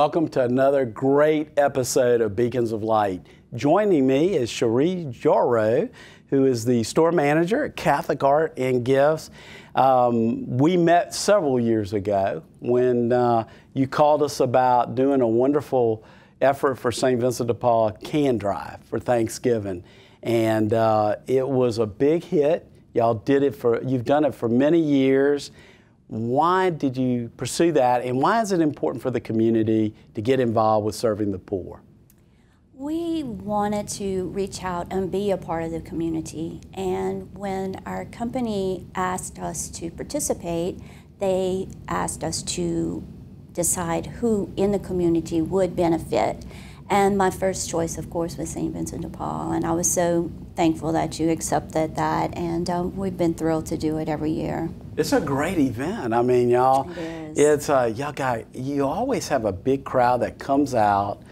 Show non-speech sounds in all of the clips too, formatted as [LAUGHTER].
Welcome to another great episode of Beacons of Light. Joining me is Cherie Jarreau, who is the store manager at Catholic Art and Gifts. Um, we met several years ago when uh, you called us about doing a wonderful effort for St. Vincent de Paul can drive for Thanksgiving. And uh, it was a big hit. Y'all did it for, you've done it for many years. Why did you pursue that, and why is it important for the community to get involved with serving the poor? We wanted to reach out and be a part of the community. And when our company asked us to participate, they asked us to decide who in the community would benefit. And my first choice, of course, was St. Vincent de Paul. And I was so thankful that you accepted that. And um, we've been thrilled to do it every year. It's a great event. I mean, y'all, It it's uh, y'all got you always have a big crowd that comes out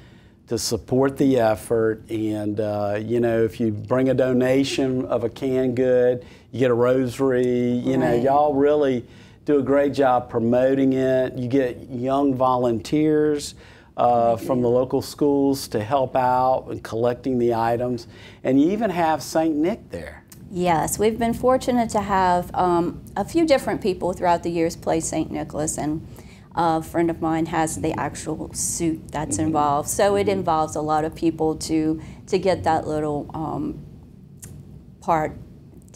to support the effort. And uh, you know, if you bring a donation of a canned good, you get a rosary. You know, y'all really do a great job promoting it. You get young volunteers. Uh, from the local schools to help out and collecting the items, and you even have Saint Nick there. Yes, we've been fortunate to have um, a few different people throughout the years play St. Nicholas, and a friend of mine has the actual suit that's involved. So it involves a lot of people to to get that little um, part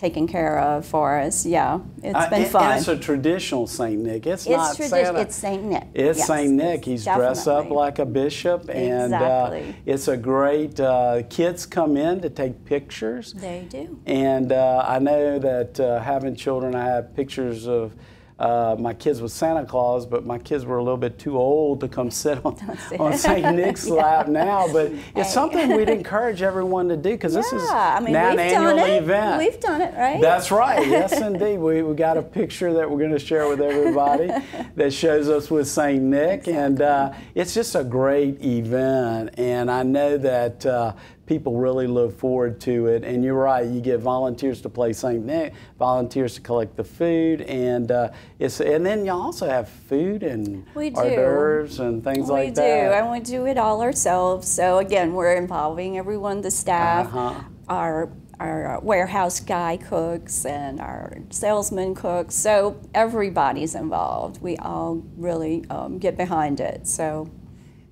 taken care of for us. Yeah, it's Uh, been and- fun. And it's a traditional Saint Nick. It's, It's not Santa. it's Saint Nick. It's Yes, Saint Nick. it's He's dressed up like a bishop, and uh, it's a great. Uh, kids come in to take pictures, they do. and uh, I know that uh, having children, I have pictures of. Uh, my kids with Santa Claus, but my kids were a little bit too old to come sit on, [LAUGHS] on St. Nick's [LAUGHS] lap now. But it's Hey. something we'd [LAUGHS] encourage everyone to do because this is yeah, I mean, an done annual it. event. We've done it, right? That's right. Yes, indeed. We, we got a picture that we're going to share with everybody that shows us with St. Nick. And uh, it's just a great event. And I know that uh, people really look forward to it. And you're right. You get volunteers to play St. Nick, volunteers to collect the food. And, uh, it's, and then you also have food and We do. hors d'oeuvres and things we like do, that. We do, and we do it all ourselves. So again, we're involving everyone, the staff, Uh-huh. our our warehouse guy cooks, and our salesman cooks. So everybody's involved. We all really um, get behind it. So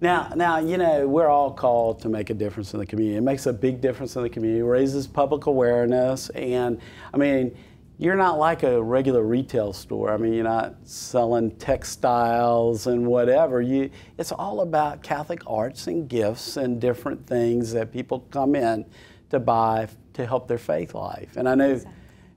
Now, now, you know, we're all called to make a difference in the community. It makes a big difference in the community. It raises public awareness, and I mean, you're not like a regular retail store. I mean, you're not selling textiles and whatever. You, it's all about Catholic arts and gifts and different things that people come in to buy to help their faith life. And I know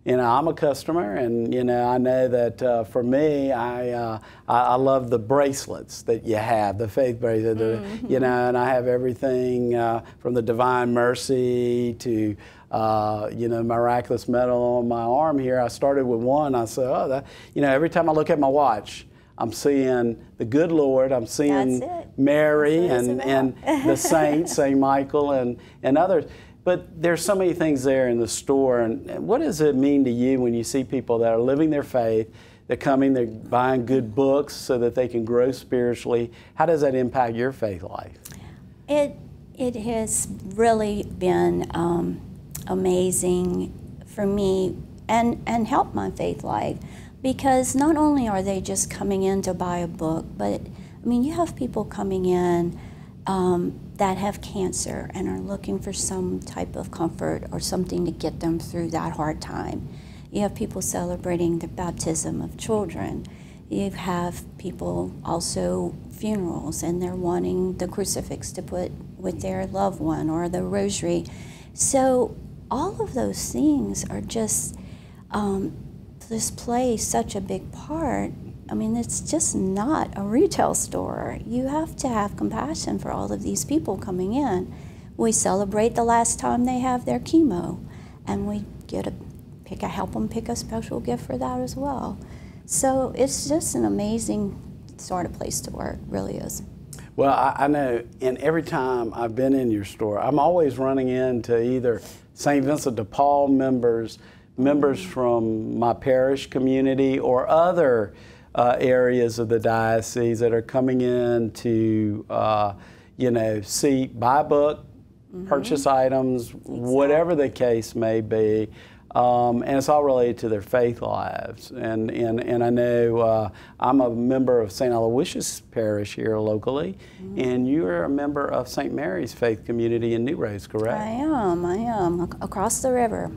you know, I'm a customer, and you know, I know that uh, for me, I, uh, I I love the bracelets that you have, the faith bracelet. the- You know, and I have everything uh, from the Divine Mercy to uh, you know miraculous medal on my arm here. I started with one. I said, oh, that. You know, every time I look at my watch. I'm seeing the good Lord. I'm seeing Mary and, and the saints, [LAUGHS] Saint Michael, and, and others. But there's so many things there in the store. And, and what does it mean to you when you see people that are living their faith? They're coming, they're buying good books so that they can grow spiritually. How does that impact your faith life? It it has really been um, amazing for me and and helped my faith life because not only are they just coming in to buy a book, but I mean you have people coming in um, that have cancer and are looking for some type of comfort or something to get them through that hard time. You have people celebrating the baptism of children. You have people also funerals and they're wanting the crucifix to put with their loved one or the rosary. So all of those things are just um, just play such a big part. I mean, it's just not a retail store. You have to have compassion for all of these people coming in. We celebrate the last time they have their chemo, and we get a pick a help them pick a special gift for that as well. So it's just an amazing sort of place to work, really is. Well, I, I know, and every time I've been in your store, I'm always running into either St. Vincent de Paul members, members mm. from my parish community, or other uh, areas of the diocese that are coming in to, uh, you know, see, buy a book, mm-hmm. purchase items, exactly. whatever the case may be. Um, and it's all related to their faith lives. And, and, and I know uh, I'm a member of St. Aloysius Parish here locally, mm-hmm. and you're a member of St. Mary's Faith Community in New Roads, correct? I am, I am, across the river.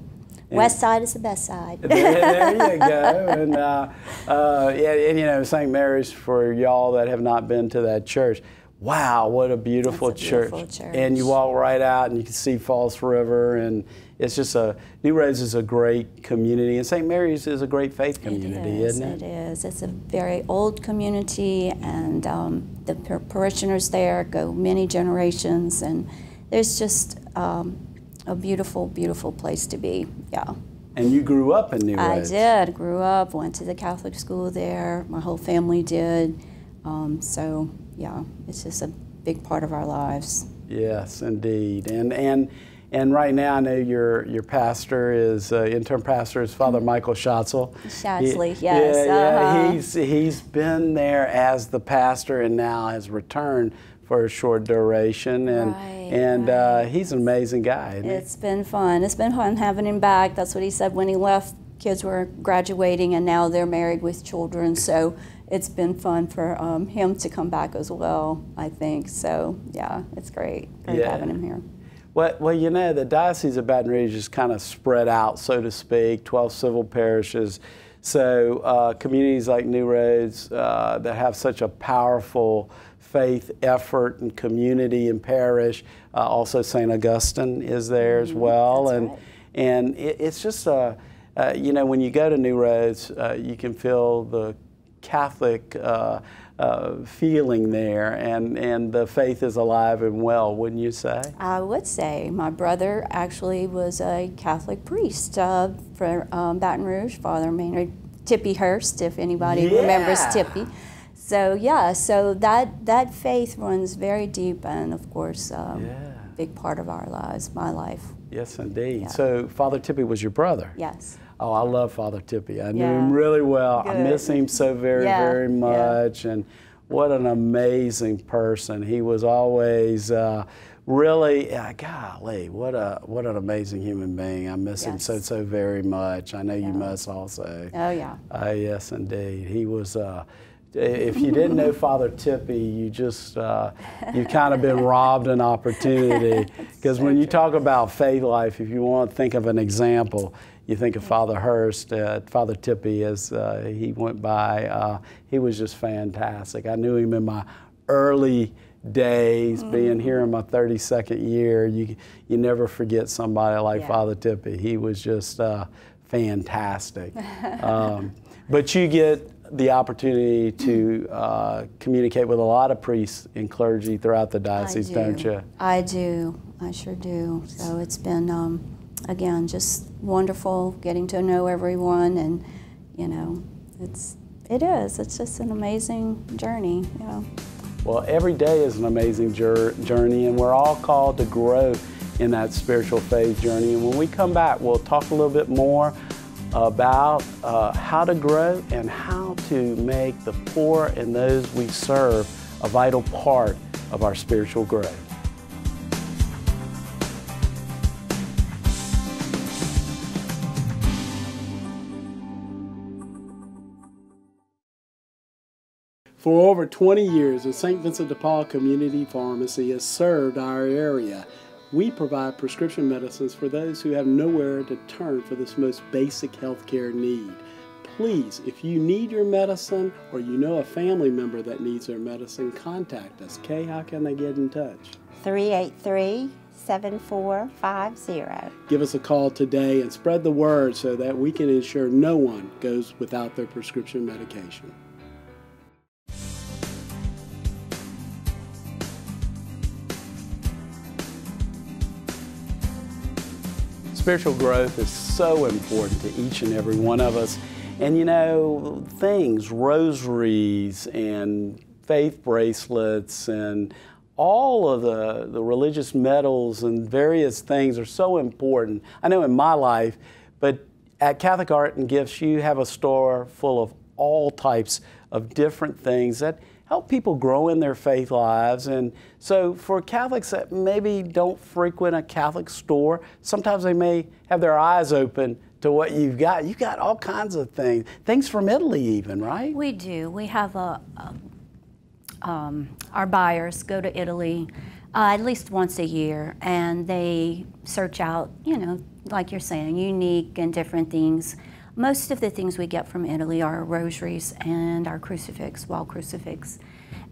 And West side is the best side. there, [LAUGHS] there, you go. [LAUGHS] And, uh, uh, yeah, and you know, St. Mary's, for y'all that have not been to that church, wow, what a beautiful, a beautiful church. church. And you walk right out and you can see False River and it's just a New Roads is a great community, and St. Mary's is a great faith community, is, isn't it? It is. It's a very old community, and um, the par parishioners there go many generations, and there's just um, a beautiful, beautiful place to be. Yeah. And you grew up in New. I did. Grew up. Went to the Catholic school there. My whole family did. Um, so yeah, it's just a big part of our lives. Yes, indeed. And and and right now, I know your your pastor is uh, interim pastor is Father mm-hmm. Michael Schatzel. Schatzley, yes. Yeah, yeah. Uh-huh. He's he's been there as the pastor and now has returned for a short duration, and right, and uh, right. Uh, he's an amazing guy. It's he? been fun. It's been fun having him back. That's what he said when he left. Kids were graduating, and now they're married with children. So it's been fun for um, him to come back as well. I think so. Yeah, it's great. Great yeah. having him here. Well, well, you know, the Diocese of Baton Rouge is kind of spread out, so to speak, 12 civil parishes. So uh, communities like New Roads uh, that have such a powerful faith effort and community and parish. Uh, also, St. Augustine is there as mm-hmm. well. That's and right. and it, it's just, a, uh, you know, when you go to New Roads, uh, you can feel the Catholic uh, uh, feeling there, and, and the faith is alive and well, wouldn't you say? I would say. My brother actually was a Catholic priest uh, for um, Baton Rouge, Father Maynard Tippy Hurst, if anybody yeah. remembers Tippy. So yeah, so that that faith runs very deep, and of course, um, yeah. big part of our lives, my life. Yes, indeed. Yeah. So Father Tippy was your brother. Yes. Oh, I love Father Tippy. I knew him really well. Good. I miss him so very, yeah. very much. Yeah. And what an amazing person. He was always uh, really, uh, golly, what a what an amazing human being. I miss yes. him so so very much. I know yeah. you must also. Oh yeah. Uh, yes, indeed. He was. Uh, if you didn't know Father Tippy, you just uh, you kind of been robbed an opportunity [LAUGHS] because so when you talk about faith life, if you want to think of an example, you think of Father Hurst, uh, Father Tippy, as uh, he went by. Uh, he was just fantastic. I knew him in my early days, mm-hmm. being here in my 32nd year. You, you never forget somebody like yeah. Father Tippy. He was just uh, fantastic. um, but you get the opportunity to uh, communicate with a lot of priests and clergy throughout the diocese, do. not you? I do. I sure do. So it's been. Um, again, just wonderful getting to know everyone, and you know, it's it is. It's just an amazing journey. You know. Well, every day is an amazing journey, and we're all called to grow in that spiritual faith journey. And when we come back, we'll talk a little bit more about uh, how to grow and how to make the poor and those we serve a vital part of our spiritual growth. For over 20 years, the St. Vincent de Paul Community Pharmacy has served our area. We provide prescription medicines for those who have nowhere to turn for this most basic healthcare need. Please, if you need your medicine or you know a family member that needs their medicine, contact us. Kay, how can they get in touch? 383 7450. Give us a call today and spread the word so that we can ensure no one goes without their prescription medication. Spiritual growth is so important to each and every one of us. And you know, things, rosaries and faith bracelets and all of the, the religious medals and various things are so important. I know in my life, but at Catholic Art and Gifts, you have a store full of all types of different things that help people grow in their faith lives. And so, for Catholics that maybe don't frequent a Catholic store, sometimes they may have their eyes open to what you've got. You've got all kinds of things, things from Italy, even, right? We do. We have a, a um, our buyers go to Italy uh, at least once a year, and they search out, you know, like you're saying, unique and different things. Most of the things we get from Italy are rosaries and our crucifix, wall crucifix.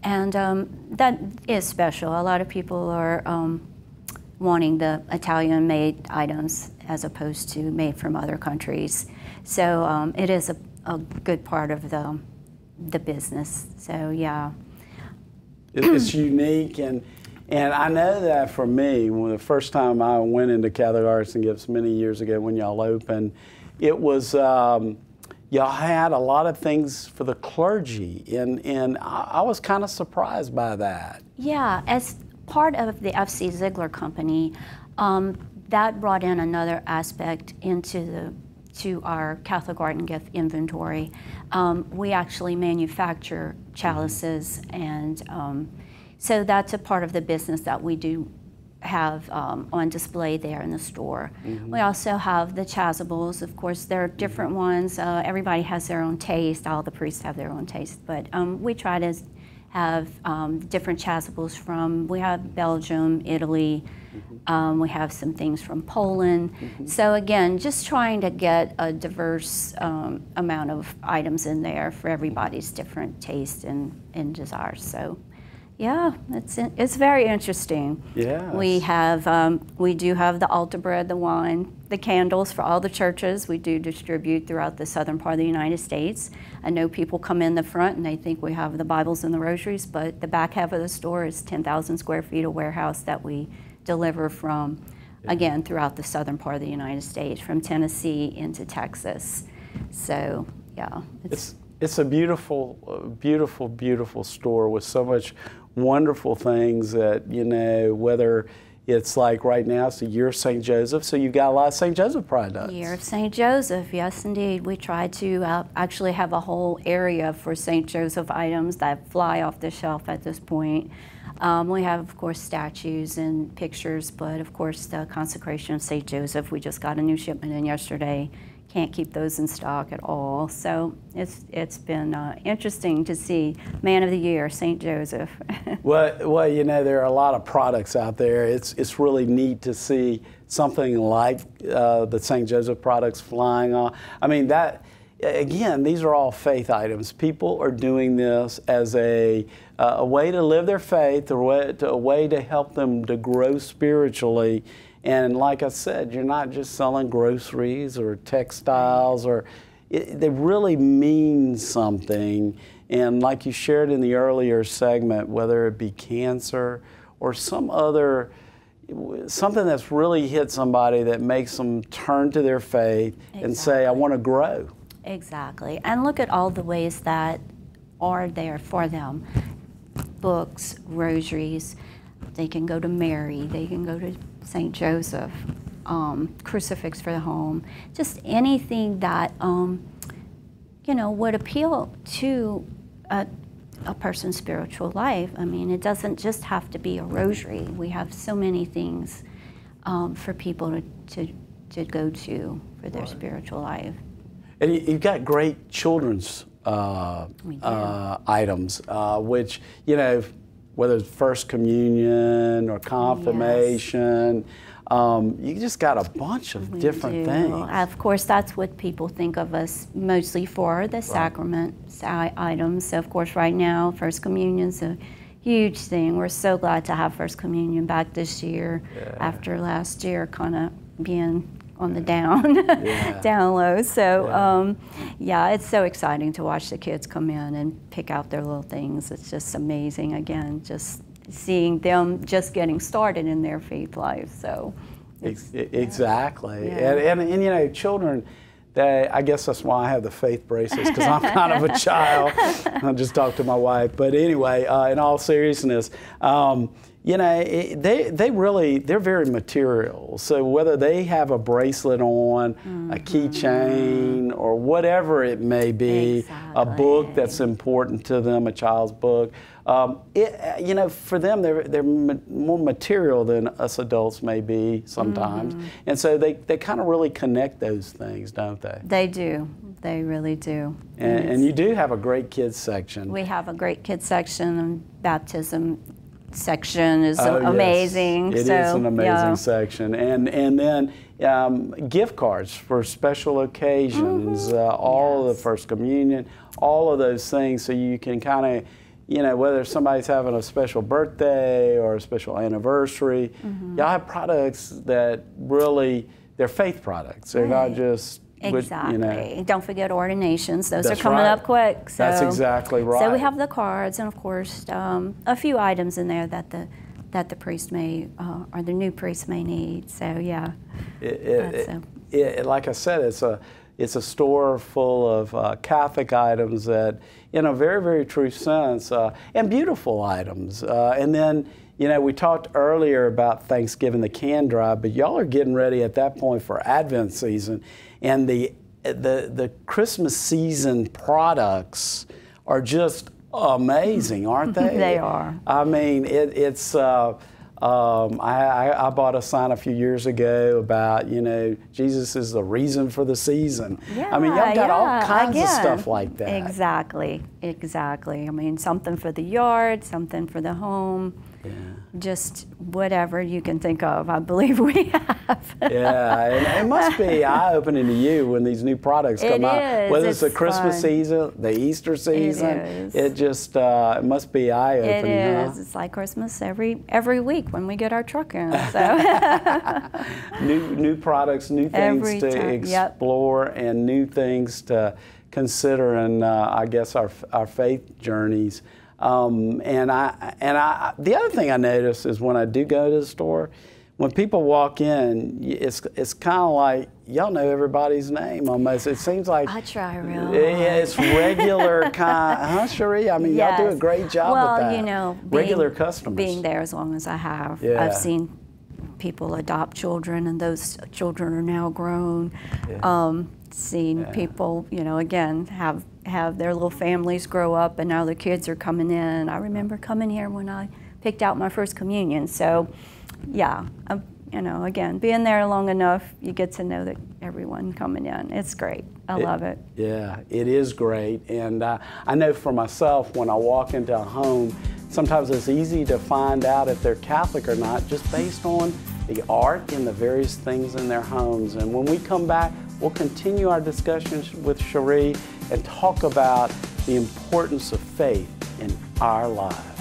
And um, that is special. A lot of people are um, wanting the Italian made items as opposed to made from other countries. So um, it is a, a, good part of the, the business. So, yeah. It's unique and and I know that for me, when the first time I went into Catholic Arts and Gifts many years ago when y'all opened, it was um, y'all had a lot of things for the clergy, and and I, I was kind of surprised by that. Yeah, as part of the FC Ziegler Company, um, that brought in another aspect into the to our Catholic Art and Gift inventory. Um, we actually manufacture chalices and um, so that's a part of the business that we do have um, on display there in the store. Mm-hmm. We also have the chasubles. Of course, there are different mm-hmm. ones. Uh, everybody has their own taste. All the priests have their own taste, but um, we try to have um, different chasubles from. We have Belgium, Italy. Mm-hmm. Um, we have some things from Poland. Mm-hmm. So again, just trying to get a diverse um, amount of items in there for everybody's different taste and, and desires. So. Yeah, it's it's very interesting. Yeah. We have um, we do have the altar bread, the wine, the candles for all the churches. We do distribute throughout the southern part of the United States. I know people come in the front and they think we have the Bibles and the rosaries, but the back half of the store is 10,000 square feet of warehouse that we deliver from, again, throughout the southern part of the United States, from Tennessee into Texas. So, yeah. It's, it's, it's a beautiful, beautiful, beautiful store with so much wonderful things that, you know, whether it's like right now it's the year of St. Joseph, so you've got a lot of St. Joseph products. Year of St. Joseph, yes, indeed. We try to uh, actually have a whole area for St. Joseph items that fly off the shelf at this point. Um, we have, of course, statues and pictures, but of course, the consecration of St. Joseph. We just got a new shipment in yesterday can't keep those in stock at all. So it's it's been uh, interesting to see Man of the Year, St. Joseph. [LAUGHS] well, well, you know there are a lot of products out there. It's it's really neat to see something like uh, the St. Joseph products flying on. I mean that. Again, these are all faith items. People are doing this as a, uh, a way to live their faith, a way, to, a way to help them to grow spiritually and like I said, you're not just selling groceries or textiles or it, they really mean something. And like you shared in the earlier segment, whether it be cancer or some other something that's really hit somebody that makes them turn to their faith exactly. and say, I want to grow. Exactly. And look at all the ways that are there for them books, rosaries, they can go to Mary, they can go to St. Joseph, um, crucifix for the home, just anything that, um, you know, would appeal to a, a, person's spiritual life. I mean, it doesn't just have to be a rosary. We have so many things um, for people to, to, to, go to for their right. spiritual life. And you've got great children's uh, uh, items, uh, which, you know, whether it's First Communion or confirmation. Yes. Um, you just got a bunch of we different do. things. Of course, that's what people think of us mostly for the right. sacrament items. So, of course, right now, First Communion's a huge thing. We're so glad to have First Communion back this year yeah. after last year kind of being on the down, [LAUGHS] yeah. down low. So yeah. Um, yeah, it's so exciting to watch the kids come in and pick out their little things. It's just amazing. Again, just seeing them just getting started in their faith life. So exactly, yeah. And, and, and you know, children. They, I guess that's why I have the faith braces because I'm kind of a [LAUGHS] child. I just talked to my wife, but anyway, uh, in all seriousness, um, you know, it, they they really they're very material. So whether they have a bracelet on, mm-hmm. a keychain, or whatever it may be, exactly. a book that's important to them, a child's book. Um, it, you know, for them, they're, they're ma- more material than us adults may be sometimes. Mm-hmm. And so they, they kind of really connect those things, don't they? They do. They really do. And, and, you do have a great kids section. We have a great kids section and baptism section is oh, amazing. Yes. It so, is an amazing yeah. section. And, and then um, gift cards for special occasions, mm-hmm. uh, all yes. of the First Communion, all of those things so you can kind of you know, whether somebody's having a special birthday or a special anniversary, mm-hmm. y'all have products that really, they're faith products. They're right. not just Exactly. you know. Don't forget ordinations; those are coming right. up quick. So, That's exactly right. So we have the cards, and of course, um, a few items in there that the that the priest may uh, or the new priest may need. So yeah. It, it, it, like I said, it's a it's a store full of uh, Catholic items that, in a very very true sense, uh, and beautiful items, uh, and then. You know, we talked earlier about Thanksgiving, the can drive, but y'all are getting ready at that point for Advent season and the the the Christmas season products are just amazing, aren't [LAUGHS] they? they are. I mean, it, it's. Uh, um, I, I, bought a sign a few years ago about, you know, Jesus is the reason for the season. Yeah, I mean, y'all got yeah, all kinds again, of stuff like that. Exactly, exactly. I mean, something for the yard, something for the home. Yeah. Just whatever you can think of, I believe we have. yeah, it, it [LAUGHS] must be eye-opening to you when these new products come it out. Is. Whether it's, it's the Christmas fun. season, the Easter season, it, it just uh, it must be eye-opening. It is. Huh? It's like Christmas every every week when we get our truck in. So [LAUGHS] new new products, new things every to time. explore, yep. and new things to consider, and uh, I guess our our faith journeys. Um, and I and I the other thing I notice is when I do go to the store, when people walk in, it's it's kind of like y'all know everybody's name almost. It seems like I try real. Yeah, it's regular [LAUGHS] kind. Huh, Cherie? I mean, yes. y'all do a great job well, with that. You know, regular being, customers. Being there as long as I have, yeah. I've seen people adopt children, and those children are now grown. Yeah. Um, seen Yeah. people, you know, again have have their little families grow up, and now the kids are coming in. I remember coming here when I picked out my first communion. So, yeah, I'm, you know, again, being there long enough, you get to know that everyone coming in. It's great. I love it. Yeah, it is great. And uh, I know for myself, when I walk into a home, sometimes it's easy to find out if they're Catholic or not just based on the art and the various things in their homes. And when we come back, we'll continue our discussions with Cherie and talk about the importance of faith in our lives.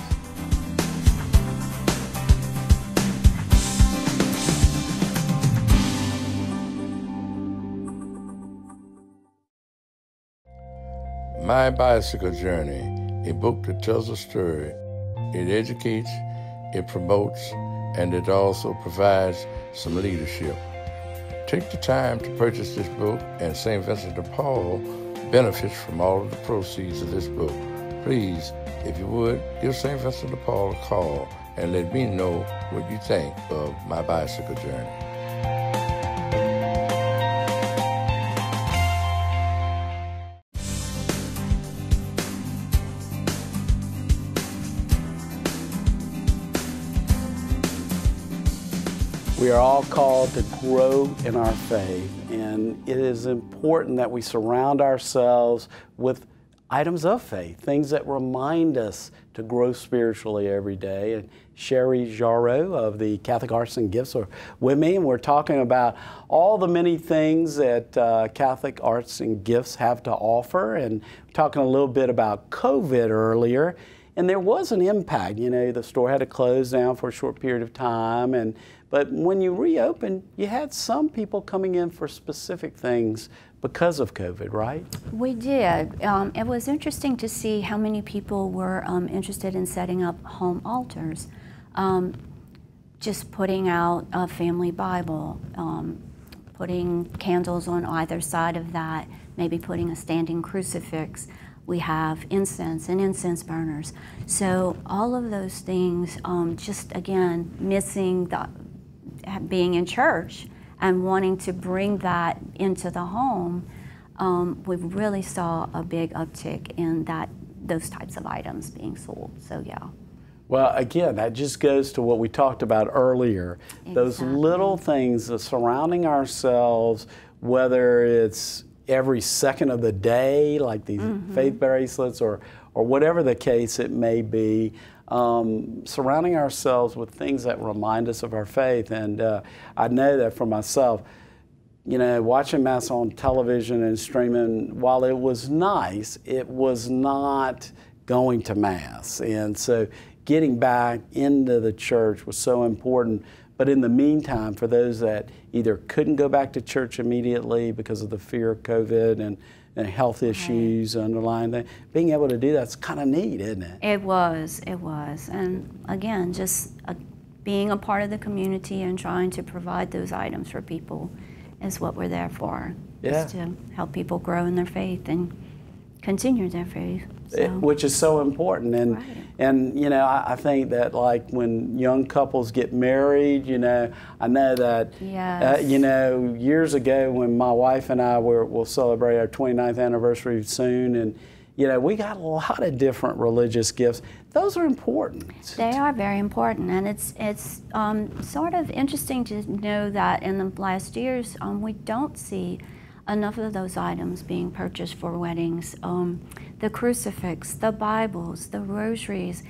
My Bicycle Journey, a book that tells a story. It educates, it promotes, and it also provides some leadership. Take the time to purchase this book, and St. Vincent de Paul benefits from all of the proceeds of this book. Please, if you would, give St. Vincent de Paul a call and let me know what you think of my bicycle journey. Are all called to grow in our faith, and it is important that we surround ourselves with items of faith, things that remind us to grow spiritually every day. And Cherie Jarreau of the Catholic Arts and Gifts are with me, and we're talking about all the many things that uh, Catholic Arts and Gifts have to offer, and talking a little bit about COVID earlier. And there was an impact. You know, the store had to close down for a short period of time, and but when you reopened, you had some people coming in for specific things because of COVID, right? We did. Um, it was interesting to see how many people were um, interested in setting up home altars. Um, just putting out a family Bible, um, putting candles on either side of that, maybe putting a standing crucifix. We have incense and incense burners. So all of those things, um, just again, missing the being in church and wanting to bring that into the home, um, we really saw a big uptick in that those types of items being sold. So yeah. Well, again, that just goes to what we talked about earlier. Exactly. Those little things surrounding ourselves, whether it's every second of the day, like these mm-hmm. faith bracelets, or, or whatever the case it may be, um, surrounding ourselves with things that remind us of our faith. And uh, I know that for myself, you know, watching Mass on television and streaming, while it was nice, it was not going to Mass. And so getting back into the church was so important. But in the meantime, for those that either couldn't go back to church immediately because of the fear of COVID and, and health issues right. underlying that, being able to do that's kind of neat, isn't it? It was, it was. And again, just a, being a part of the community and trying to provide those items for people is what we're there for. Yeah. Is to help people grow in their faith and continue their faith. So. It, which is so important. And right. and you know, I, I, think that like when young couples get married, you know, I know that yes. uh, you know, years ago when my wife and I were will celebrate our 29th anniversary soon and you know, we got a lot of different religious gifts. Those are important. They are very important, and it's it's um, sort of interesting to know that in the last years um, we don't see enough of those items being purchased for weddings. Um, the crucifix, the Bibles, the rosaries.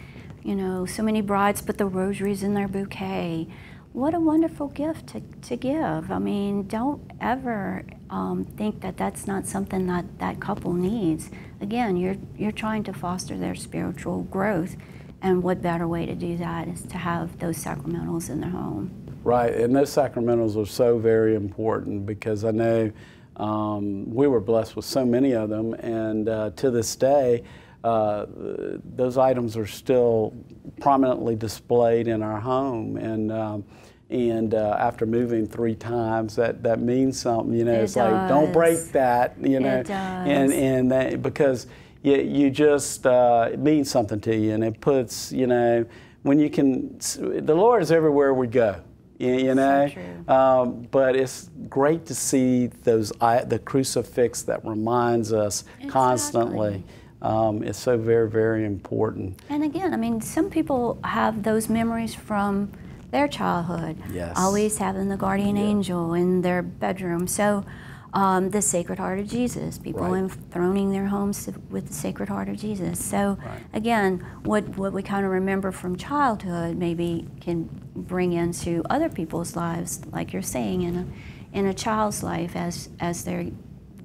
You know, so many brides put the rosaries in their bouquet. What a wonderful gift to, to give. I mean, don't ever um, think that that's not something that that couple needs. Again, you're, you're trying to foster their spiritual growth, and what better way to do that is to have those sacramentals in their home. Right, and those sacramentals are so very important because I know um, we were blessed with so many of them, and uh, to this day, uh, those items are still prominently displayed in our home. And um, and uh, after moving three times, that, that means something. You know, it it's does. like don't break that. You know, it does. and and that, because you, you just uh, it means something to you, and it puts you know when you can. The Lord is everywhere we go you, know. So um, but it's great to see those the crucifix that reminds us exactly. constantly. Um, it's so very very important. And again, I mean, some people have those memories from their childhood. Yes. Always having the guardian yeah. angel in their bedroom. So um, the Sacred Heart of Jesus, people right. enthroning their homes with the Sacred Heart of Jesus. So, right. again, what, what we kind of remember from childhood maybe can bring into other people's lives, like you're saying, in a, in a child's life as, as they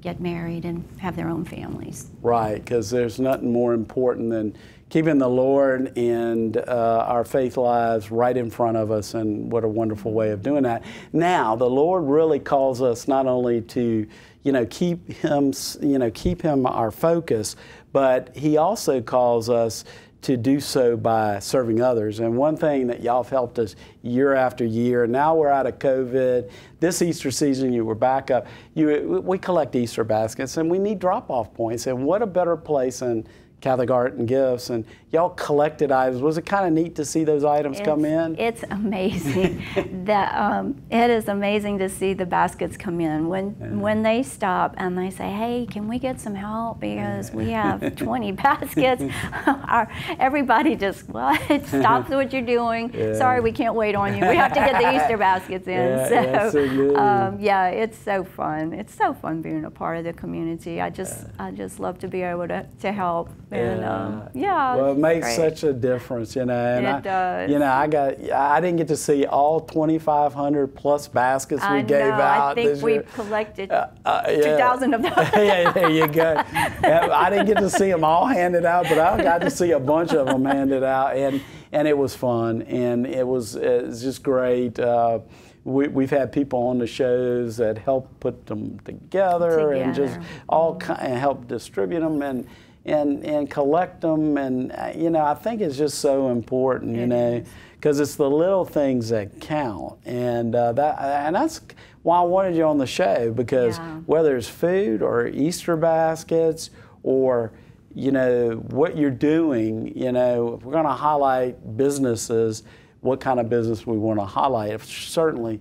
get married and have their own families. Right, because there's nothing more important than keeping the Lord and uh, our faith lives right in front of us, and what a wonderful way of doing that. Now, the Lord really calls us not only to, you know, keep Him, you know, keep Him our focus, but He also calls us to do so by serving others. And one thing that y'all have helped us year after year, now we're out of COVID. This Easter season, you were back up. You, we collect Easter baskets, and we need drop-off points. And what a better place than Catholic Art and Gifts, and y'all collected items. Was it kind of neat to see those items it's, come in? It's amazing. [LAUGHS] that um, it is amazing to see the baskets come in when yeah. when they stop and they say, "Hey, can we get some help because we have [LAUGHS] 20 baskets." [LAUGHS] Our, everybody just what stops what you're doing. Yeah. Sorry, we can't wait on you. We have to get the Easter baskets in. Yeah, so, so um, yeah, it's so fun. It's so fun being a part of the community. I just I just love to be able to to help. And yeah. Um, yeah well, it makes great. such a difference, you know. And it I, does. You know, I got I didn't get to see all 2,500 plus baskets I we gave know. out. I think we year. collected uh, uh, yeah. 2,000 of them. [LAUGHS] yeah, there you go. I didn't get to see them all handed out, but I got to see a bunch of them handed out, and and it was fun, and it was it was just great. Uh, we, have had people on the shows that help put them together, together. and just all kind help distribute them and and and collect them and uh, you know I think it's just so important you know because it's the little things that count and uh, that and that's why I wanted you on the show because yeah. whether it's food or Easter baskets or you know, what you're doing, you know, if we're going to highlight businesses, what kind of business we want to highlight. If certainly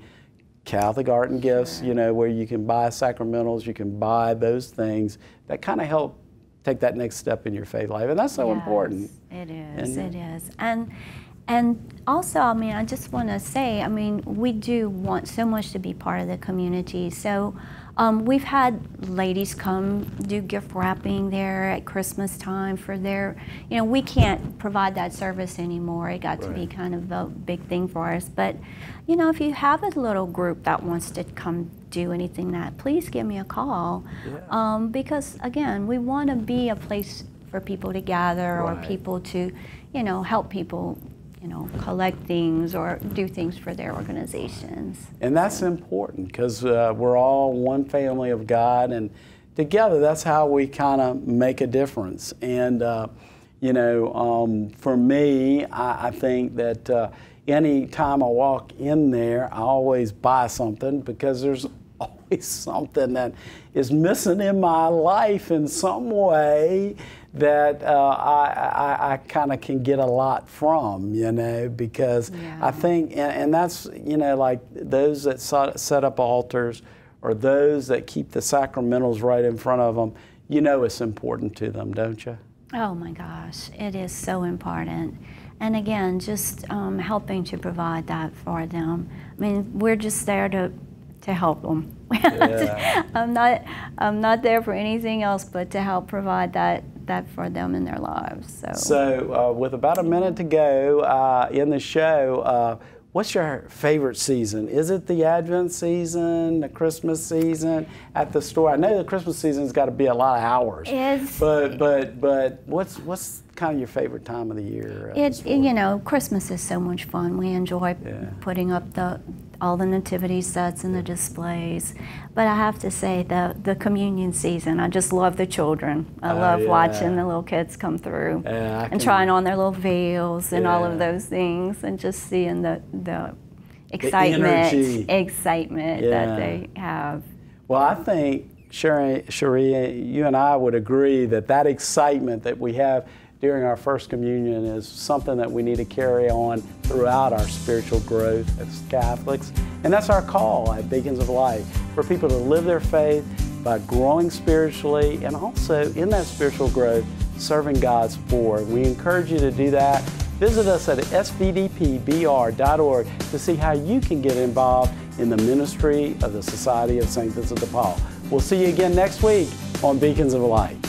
Catholic art and gifts, you know, where you can buy sacramentals, you can buy those things that kind of help take that next step in your faith life. And that's so Yes, important. It is. And- it is. And and also, I mean, I just want to say, I mean, we do want so much to be part of the community. So. Um, we've had ladies come do gift wrapping there at Christmas time for their, you know, we can't provide that service anymore. It got to be kind of a big thing for us. But, you know, if you have a little group that wants to come do anything that, please give me a call. Yeah. Um, because again, we want to be a place for people to gather or people to, you know, help people, you know, collect things or do things for their organizations. And that's important because uh, we're all one family of God, and together that's how we kind of make a difference. And, uh, you know, um, for me, I, I think that uh, any time I walk in there, I always buy something because there's [LAUGHS] always something that is missing in my life in some way that uh, I, I, I kind of can get a lot from, you know, because Yeah. I think, and, and that's, you know, like those that set up altars or those that keep the sacramentals right in front of them, you know it's important to them, don't you? Oh my gosh, it is so important. And again, just um, helping to provide that for them. I mean, we're just there to, to help them. [LAUGHS] Yeah. I'm not I'm not there for anything else but to help provide that that for them in their lives. So, So, uh, with about a minute to go uh, in the show, uh, what's your favorite season? Is it the Advent season, the Christmas season at the store? I know the Christmas season's got to be a lot of hours. It's- but but but what's what's kind of your favorite time of the year? the It, you know, Christmas is so much fun. We enjoy Yeah. putting up the all the nativity sets and the displays. But I have to say the the communion season, I just love the children. I Oh, love yeah. watching the little kids come through Yeah, I and can- trying on their little veils and all of those things and just seeing the the excitement energy. excitement Yeah. that they have. Well, I think, Cherie, Cherie, you and I would agree that that excitement that we have during our First Communion is something that we need to carry on throughout our spiritual growth as Catholics. And that's our call at Beacons of Light for people to live their faith by growing spiritually and also in that spiritual growth, serving God's poor. We encourage you to do that. Visit us at svdpbr.org to see how you can get involved in the ministry of the Society of St. Vincent de Paul. We'll see you again next week on Beacons of Light.